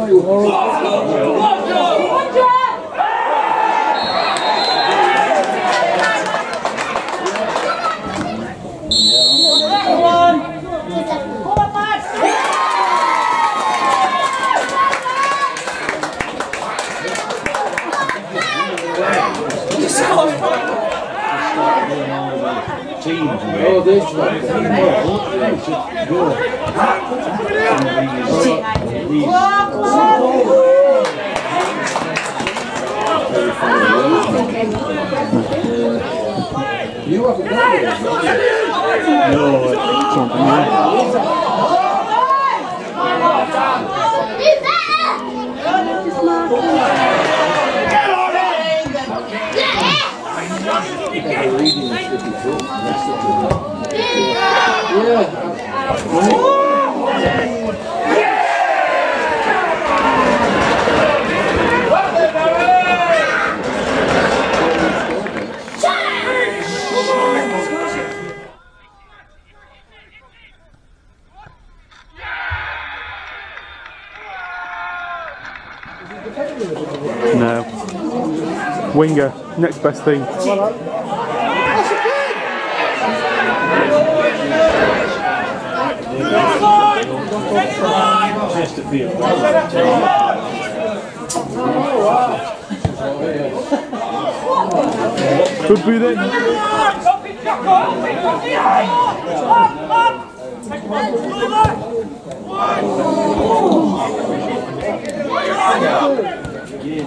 아이고. You haven't done it. The reading should be good. That's the truth. Yeah. Winger, next best thing. Good breathing. Great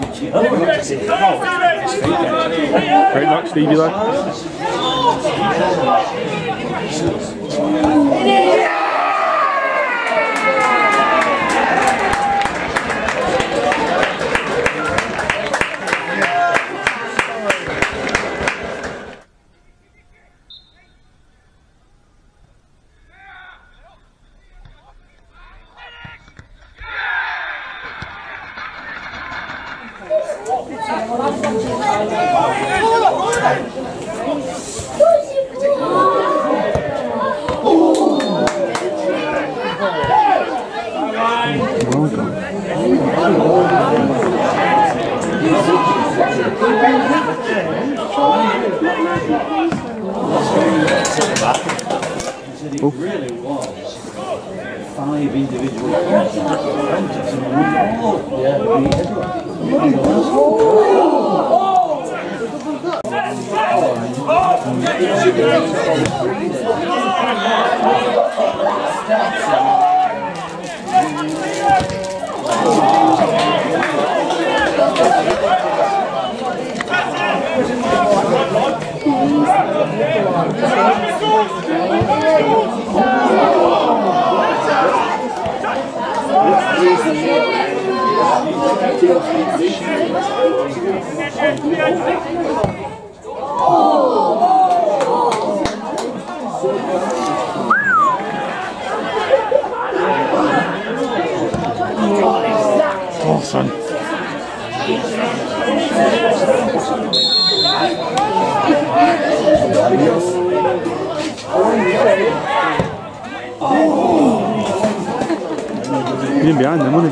luck, Stevie lad. It really was five individual contests and we all yeah, everyone. Oh, 你别让你们的。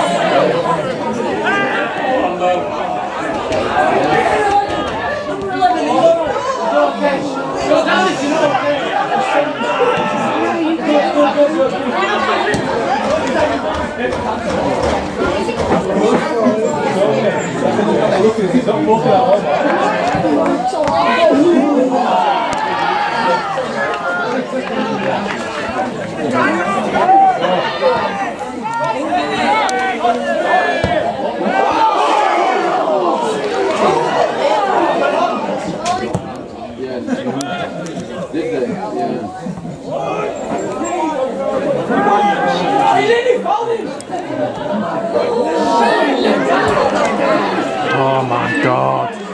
Oh my god.